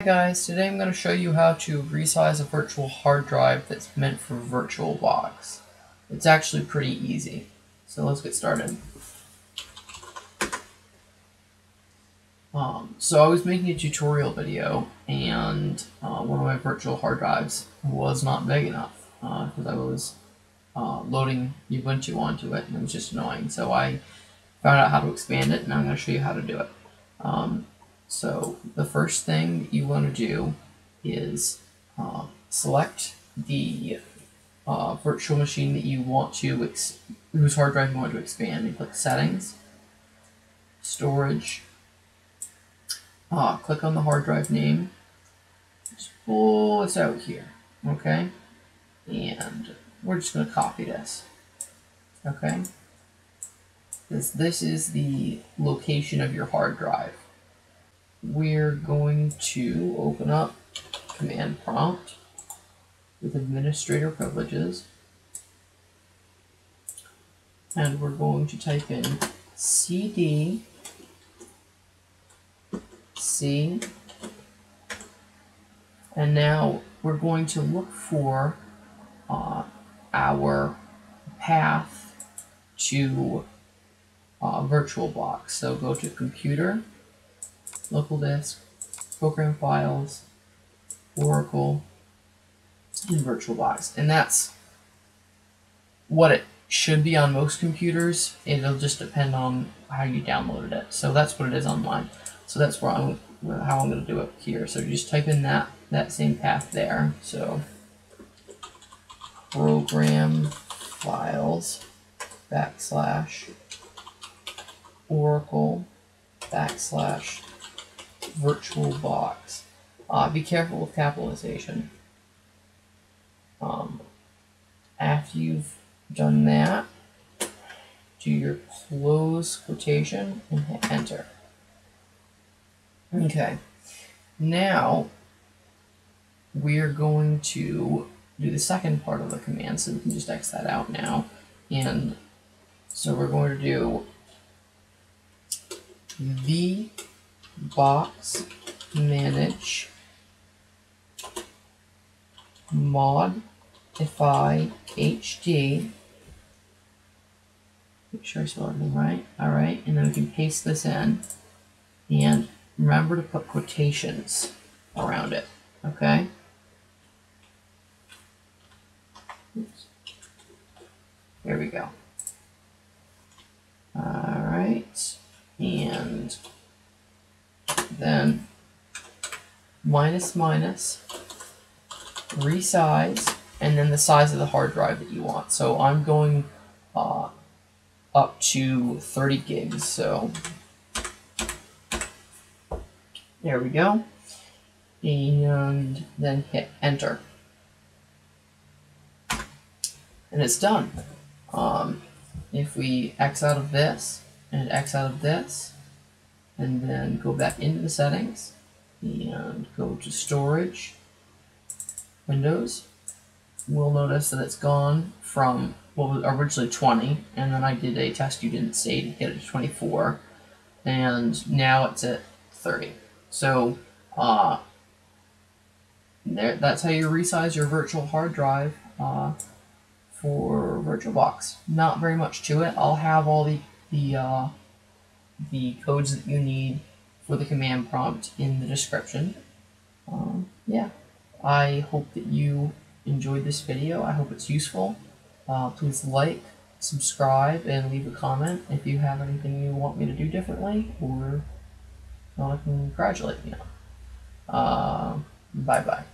Hi guys, today I'm going to show you how to resize a virtual hard drive that's meant for VirtualBox. It's actually pretty easy, so let's get started. Um, so I was making a tutorial video and uh, one of my virtual hard drives was not big enough because uh, I was uh, loading Ubuntu onto it and it was just annoying. So I found out how to expand it and I'm going to show you how to do it. Um, so the first thing you want to do is uh, select the uh, virtual machine that you want to, whose hard drive you want to expand, and click Settings, Storage, uh, click on the hard drive name, just pull this out here, okay? And we're just going to copy this, okay? This, this is the location of your hard drive we're going to open up command prompt with administrator privileges and we're going to type in cd c and now we're going to look for uh, our path to uh, VirtualBox. So go to computer local disk, program files, Oracle, and VirtualBox. And that's what it should be on most computers. It'll just depend on how you downloaded it. So that's what it is on mine. So that's where I'm, how I'm going to do it here. So just type in that, that same path there. So program files backslash Oracle backslash VirtualBox. Uh, be careful with capitalization. Um, after you've done that, do your close quotation and hit enter. Okay, now we're going to do the second part of the command, so we can just X that out now. And so we're going to do the box manage modify HD. Make sure I spelled everything right. All right, and then we can paste this in. And remember to put quotations around it, okay? There we go. All right, and then minus minus, resize, and then the size of the hard drive that you want. So I'm going uh, up to 30 gigs, so there we go. And then hit enter. And it's done. Um, if we X out of this and X out of this, and then go back into the settings and go to storage windows we'll notice that it's gone from what was originally 20 and then I did a test you didn't see to get it to 24 and now it's at 30 so uh, there, that's how you resize your virtual hard drive uh, for VirtualBox. Not very much to it. I'll have all the, the uh, the codes that you need for the command prompt in the description. Um, yeah, I hope that you enjoyed this video. I hope it's useful. Uh, please like, subscribe, and leave a comment if you have anything you want me to do differently or want to congratulate me on. Uh, bye bye.